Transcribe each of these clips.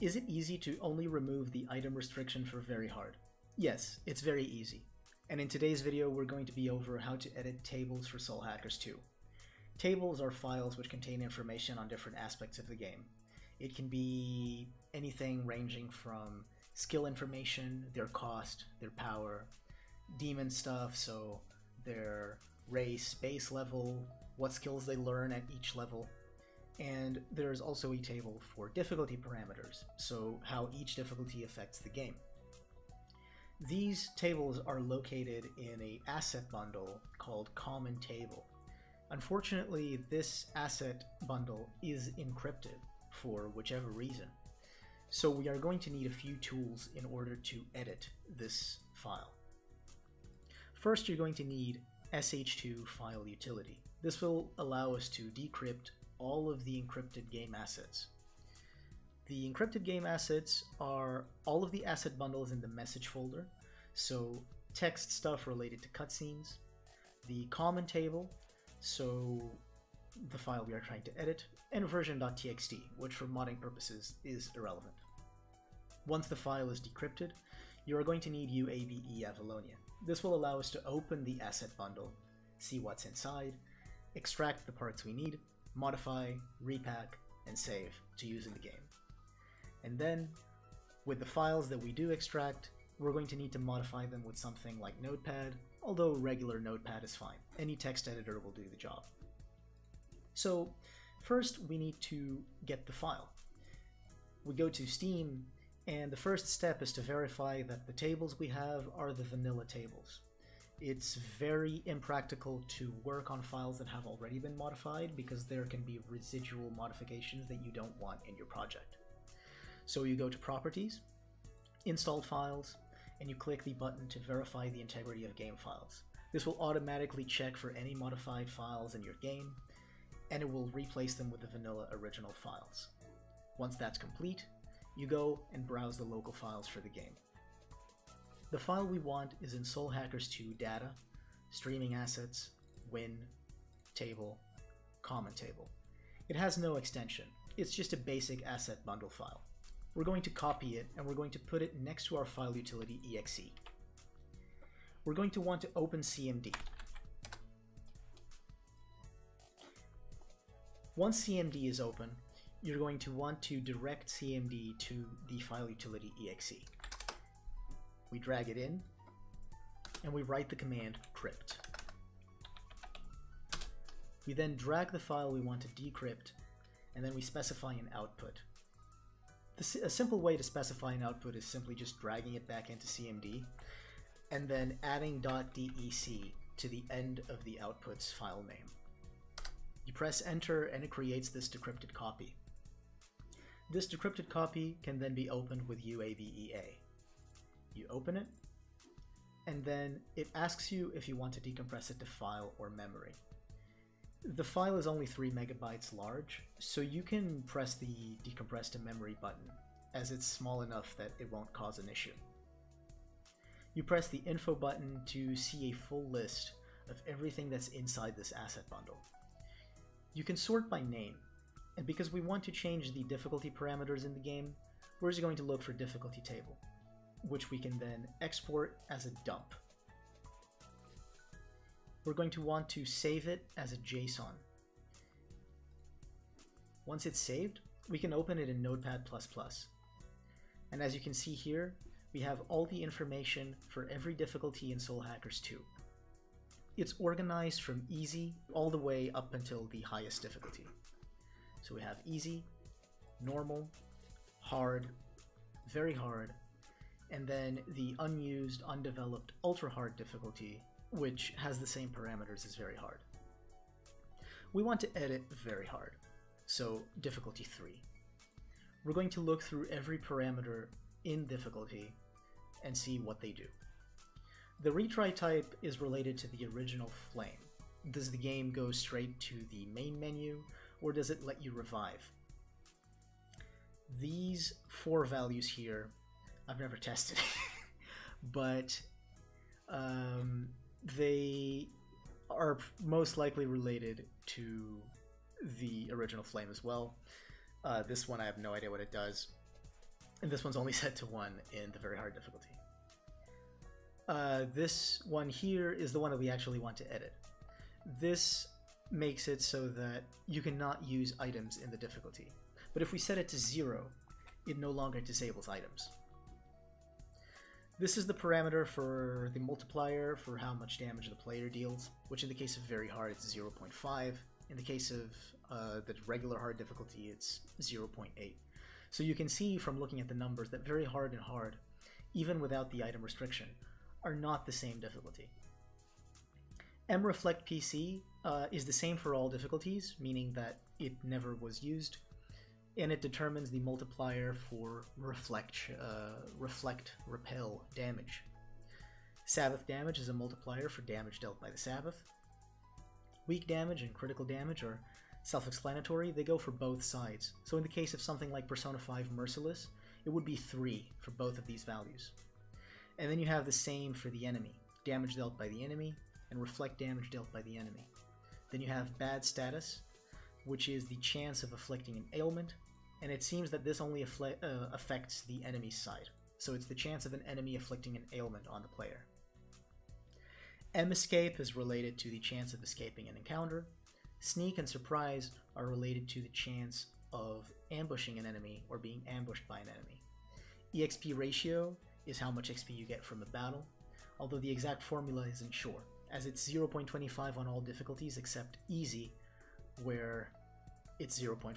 Is it easy to only remove the item restriction for very hard? Yes, it's very easy. And in today's video, we're going to be over how to edit tables for Soul Hackers 2. Tables are files which contain information on different aspects of the game. It can be anything ranging from skill information, their cost, their power, demon stuff, so their race, base level, what skills they learn at each level, and there's also a table for difficulty parameters, so how each difficulty affects the game. These tables are located in a asset bundle called Common Table. Unfortunately, this asset bundle is encrypted for whichever reason. So we are going to need a few tools in order to edit this file. First, you're going to need sh2 file utility. This will allow us to decrypt all of the encrypted game assets. The encrypted game assets are all of the asset bundles in the message folder, so text stuff related to cutscenes, the common table, so the file we are trying to edit, and version.txt, which for modding purposes is irrelevant. Once the file is decrypted, you are going to need UABE Avalonia. This will allow us to open the asset bundle, see what's inside, extract the parts we need, modify, repack, and save to use in the game. And then, with the files that we do extract, we're going to need to modify them with something like Notepad, although regular Notepad is fine. Any text editor will do the job. So, first we need to get the file. We go to Steam and the first step is to verify that the tables we have are the vanilla tables. It's very impractical to work on files that have already been modified because there can be residual modifications that you don't want in your project. So you go to Properties, Installed Files, and you click the button to verify the integrity of game files. This will automatically check for any modified files in your game, and it will replace them with the vanilla original files. Once that's complete, you go and browse the local files for the game. The file we want is in Soul Hackers 2 data, streaming assets, win, table, common table. It has no extension, it's just a basic asset bundle file. We're going to copy it and we're going to put it next to our file utility exe. We're going to want to open CMD. Once CMD is open, you're going to want to direct CMD to the file utility exe. We drag it in, and we write the command crypt. We then drag the file we want to decrypt, and then we specify an output. The, a simple way to specify an output is simply just dragging it back into CMD, and then adding .dec to the end of the output's file name. You press enter and it creates this decrypted copy. This decrypted copy can then be opened with UABEA. You open it, and then it asks you if you want to decompress it to file or memory. The file is only 3 megabytes large, so you can press the decompress to memory button, as it's small enough that it won't cause an issue. You press the info button to see a full list of everything that's inside this asset bundle. You can sort by name, and because we want to change the difficulty parameters in the game, we're just going to look for difficulty table, which we can then export as a dump. We're going to want to save it as a JSON. Once it's saved, we can open it in Notepad++. And as you can see here, we have all the information for every difficulty in Soul Hackers 2. It's organized from easy all the way up until the highest difficulty. So we have easy, normal, hard, very hard, and then the unused, undeveloped, ultra hard difficulty, which has the same parameters as very hard. We want to edit very hard, so difficulty 3. We're going to look through every parameter in difficulty and see what they do. The retry type is related to the original flame. Does the game go straight to the main menu, or does it let you revive? These four values here, I've never tested, it, but um, they are most likely related to the original flame as well. Uh, this one I have no idea what it does. and this one's only set to 1 in the very hard difficulty. Uh, this one here is the one that we actually want to edit. This makes it so that you cannot use items in the difficulty. But if we set it to 0, it no longer disables items. This is the parameter for the multiplier for how much damage the player deals, which in the case of very hard it's 0.5. In the case of uh, the regular hard difficulty it's 0.8. So you can see from looking at the numbers that very hard and hard, even without the item restriction, are not the same difficulty. mreflect PC uh, is the same for all difficulties, meaning that it never was used, and it determines the multiplier for reflect, uh, reflect, repel damage. Sabbath damage is a multiplier for damage dealt by the Sabbath. Weak damage and critical damage are self-explanatory, they go for both sides. So in the case of something like Persona 5 Merciless, it would be 3 for both of these values. And then you have the same for the enemy, damage dealt by the enemy, and reflect damage dealt by the enemy. Then you have bad status, which is the chance of afflicting an ailment, and it seems that this only uh, affects the enemy's side. So it's the chance of an enemy afflicting an ailment on the player. M escape is related to the chance of escaping an encounter. Sneak and surprise are related to the chance of ambushing an enemy or being ambushed by an enemy. EXP ratio is how much XP you get from a battle, although the exact formula isn't sure, as it's 0.25 on all difficulties except easy, where it's 0.5.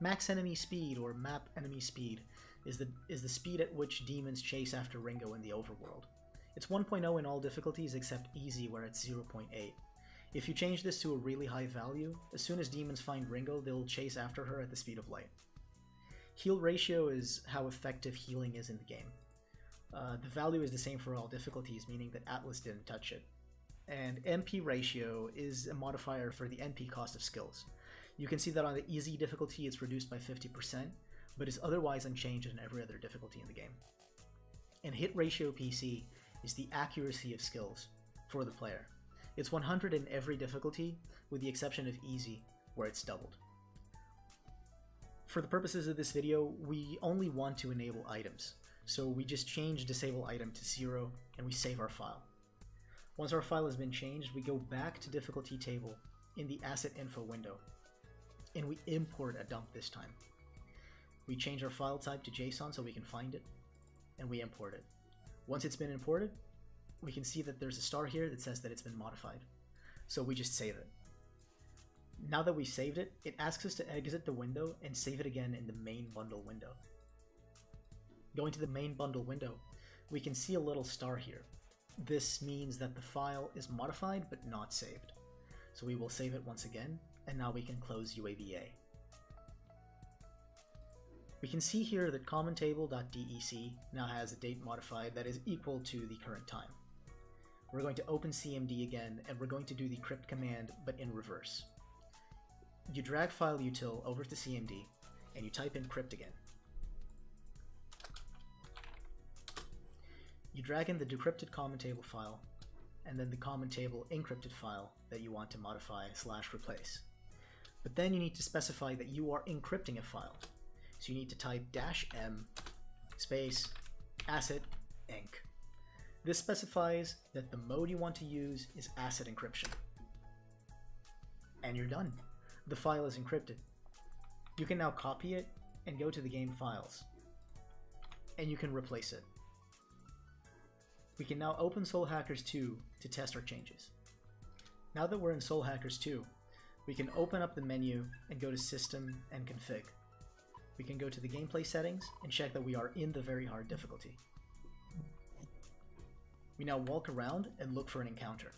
Max enemy speed, or map enemy speed, is the, is the speed at which demons chase after Ringo in the overworld. It's 1.0 in all difficulties except easy where it's 0.8. If you change this to a really high value, as soon as demons find Ringo, they'll chase after her at the speed of light. Heal ratio is how effective healing is in the game. Uh, the value is the same for all difficulties, meaning that Atlus didn't touch it. And MP ratio is a modifier for the MP cost of skills. You can see that on the easy difficulty it's reduced by 50%, but is otherwise unchanged in every other difficulty in the game. And hit ratio PC is the accuracy of skills for the player. It's 100 in every difficulty, with the exception of easy, where it's doubled. For the purposes of this video, we only want to enable items, so we just change disable item to zero and we save our file. Once our file has been changed, we go back to difficulty table in the asset info window, and we import a dump this time. We change our file type to JSON so we can find it, and we import it. Once it's been imported, we can see that there's a star here that says that it's been modified. So we just save it. Now that we saved it, it asks us to exit the window and save it again in the main bundle window. Going to the main bundle window, we can see a little star here. This means that the file is modified but not saved. So we will save it once again, and now we can close UABEA. We can see here that commonTable.dec now has a date modified that is equal to the current time. We're going to open CMD again, and we're going to do the crypt command, but in reverse. You drag file util over to CMD, and you type in crypt again. You drag in the decrypted common table file, and then the common table encrypted file that you want to modify slash replace. But then you need to specify that you are encrypting a file. So you need to type dash m space asset enc. This specifies that the mode you want to use is asset encryption. And you're done. The file is encrypted. You can now copy it and go to the game files. And you can replace it. We can now open Soul Hackers 2 to test our changes. Now that we're in Soul Hackers 2, we can open up the menu and go to System and Config we can go to the gameplay settings and check that we are in the very hard difficulty. We now walk around and look for an encounter.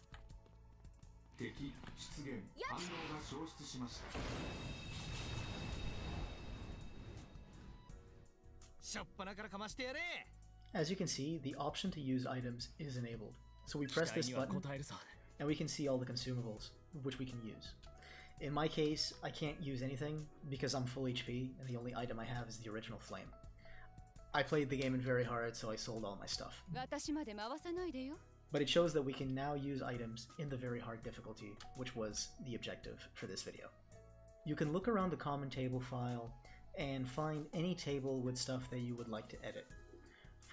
As you can see, the option to use items is enabled. So we press this button, and we can see all the consumables, which we can use. In my case, I can't use anything because I'm full HP and the only item I have is the original flame. I played the game in very hard, so I sold all my stuff. But it shows that we can now use items in the very hard difficulty, which was the objective for this video. You can look around the common table file and find any table with stuff that you would like to edit.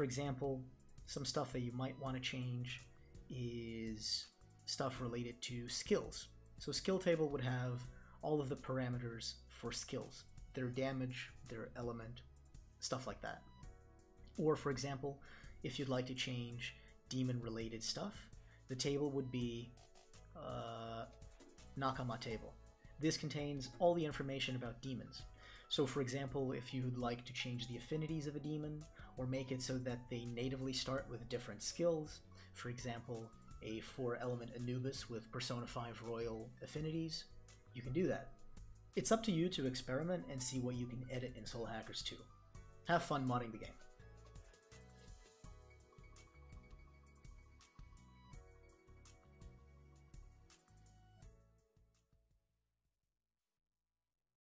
For example, some stuff that you might want to change is stuff related to skills. So skill table would have all of the parameters for skills, their damage, their element, stuff like that. Or for example, if you'd like to change demon related stuff, the table would be uh, Nakama table. This contains all the information about demons. So for example, if you'd like to change the affinities of a demon, or make it so that they natively start with different skills, for example, a 4 element Anubis with Persona 5 Royal affinities, you can do that. It's up to you to experiment and see what you can edit in Soul Hackers 2. Have fun modding the game.